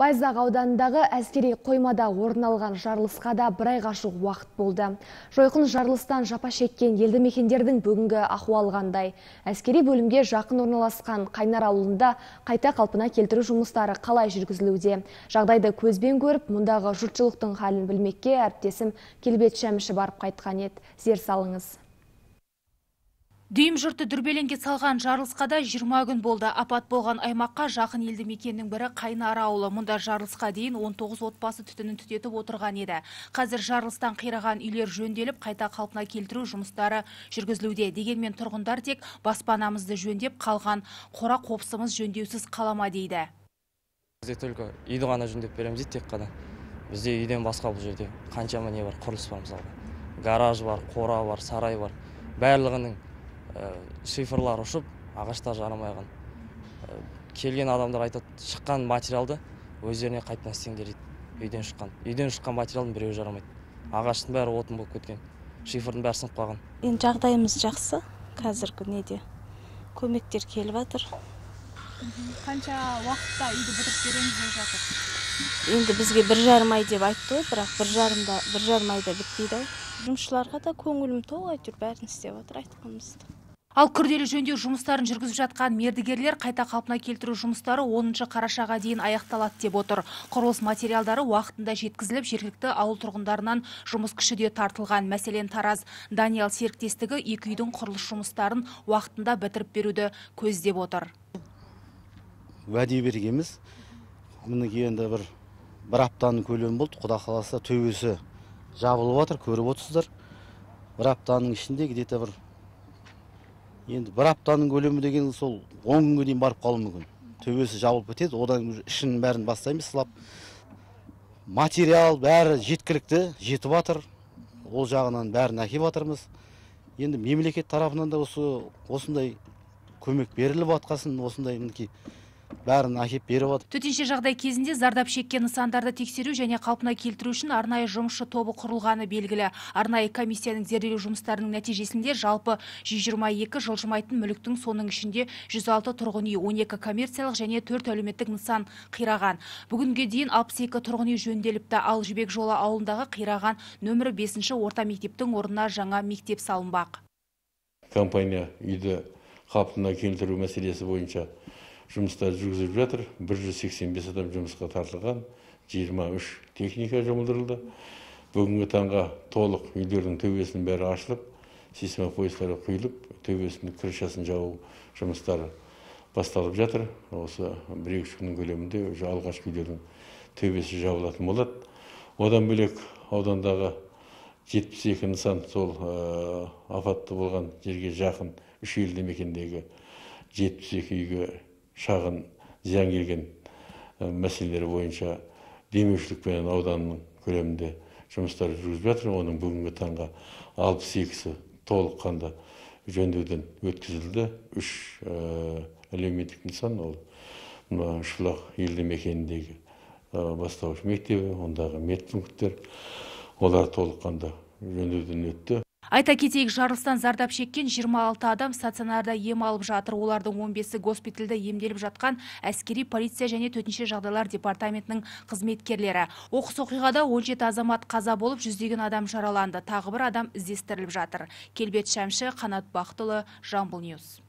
Байзақ ауданындағы әскери қоймада орын алған жарылысқа да бір айға жуық уақыт болды. Жойқын жарылыстан жапа шеккен елді мекендердің бүгінгі ахуалы қандай. Әскери бөлімге жақын орналасқан Қайнар ауылында қайта қалпына келтіру жұмыстары қалай жүргізілуде. Жағдайды көзбен көріп, мұндағы жұртшылықтың халін білмекке әріптесім Келбет Шәміші барып қайтқан еді. Зер салыңыз. Дүйім жұртты дүрбелеңге салған жарылысқа да 20 күн болды. Апат болған аймаққа жақын елді мекеннің бірі Қайнар ауылы. Мұнда жарылысқа дейін 19 отбасы түтінін түтетіп отырған еді. Қазір жарылыстан қираған үйлер жөнделіп, қайта қалпына келтіру жұмыстары жүргізілуде. Дегенмен тұрғындар тек баспанамызды жөндеп қалған қора қопсымыз жөндеусіз қалама дейді. Бізде только үйді ғана жөндеп береміз дейді тек қана. Бізде үйден басқа бұл жерде қаншама не бар, құрылыс бар мысалға. Гараж бар, қора бар, сарай бар. Барлығының шифрлар ұшып ағаштар жарамай келген адамдар айтады шыққан материалды өздеріне қайтадан істеңдер дейді үйден шыққан. Үйден шыққан материалдың біреуі жарамайды. Ағаштың бәрі отын болып кеткен шифрдың бәрі сынып қалған. Енді жағдайымыз жақсы. Қазіргі неде көмектер келіп жатыр. Қанша уақытта үйді бітіріп береміз деп жатыр? Енді бізге бір жарым ай деп айтты ғой бірақ бір жарымда бір жарым айда бітпейді ау. Жұмысшыларға да көңілім тоқ әйтеуір бәрін істеп жатыр айтқанымызды. Ал күрделі жөндеу жұмыстарын жүргізіп жатқан мердігерлер қайта қалпына келтіру жұмыстары 10 қарашаға дейін аяқталады деп отыр. Құрылыс материалдары уақытында жеткізіліп, жергілікті ауыл тұрғындарынан жұмыс күші де тартылған. Мәселен, Тараз Даниэл серіктестігі екі үйдің құрылыс жұмыстарын уақытында бітіріп беруді көздеп отыр. Уәде бергенбіз. Мінекей енді бір бір аптаның көлемі болды. Құда қаласа төбесі жабылып жатыр, көріп отырсыздар. Бір аптаның ішінде где-то бір енді бір аптаның көлемі деген сол он күнге дейін барып қалуы мүмкін. Төбесі жабылып кетеді одан ішінің бәрін бастаймыз сылап. Материал бәрі жеткілікті жетіп жатыр ол жағынан бәрін әкеп жатырмыз енді мемлекет тарапынан да осы осындай көмек беріліп жатқасын осындай мінекей бәрін әкеп беріп жатыр төтенше жағдай кезінде зардап шеккен нысандарды тексеру және қалпына келтіру үшін арнайы жұмысшы тобы құрылғаны белгілі. Арнайы комиссияның зерделеу жұмыстарының нәтижесінде жалпы 122 жылжымайтын мүліктің соның ішінде 106 тұрғын үй 12 коммерциялық және 4 әлеуметтік нысан қираған. Бүгінге дейін 62 тұрғын үй жөнделіпті. Ал жібек жолы ауылындағы қираған нөмірі 5 орта мектептің орнына жаңа мектеп салынбақ. Компания үйді қалпына келтіру мәселесі бойынша жұмыстар жүргізіліп жатыр. бір жүз сексен бес адам жұмысқа тартылған жиырма үш техника жұмылдырылды. Бүгінгі таңға толық үйлердің төбесінің бәрі ашылып сейсмопоястары құйылып төбесінің крышасын жабу жұмыстары басталып жатыр. Осы бір екі үш күннің көлемінде уже алғашқы үйлердің төбесі жабылатын болады. Одан бөлек аудандағы жетпіс екі нысан сол апатты болған жерге жақын үш елді мекендегі жетпіс екі үйге шағын зиян келген мәселелер бойынша демеушілікпен ауданның көлемінде жұмыстар жүргізіп жатыр. Оның бүгінгі таңға алпыс екісі толыққанды жөндеуден өткізілді. Үш әлеуметтік нысан ол мына шұлақ елді мекеніндегі бастауыш мектебі ондағы медпункттер олар толыққанды жөндеуден өтті Айта кетейік, жарылыстан зардап шеккен 26 адам стационарда ем алып жатыр. Олардың 15-і госпитальда емделіп жатқан әскери полиция және төтенше жағдайлар департаментінің қызметкерлері. Оқыс оқиғада 17 азамат қаза болып, жүздеген адам жараланды. Тағы бір адам іздестіріліп жатыр. Келбет Шәмші, Қанат Бақтылы, Жамбыл Ньюс.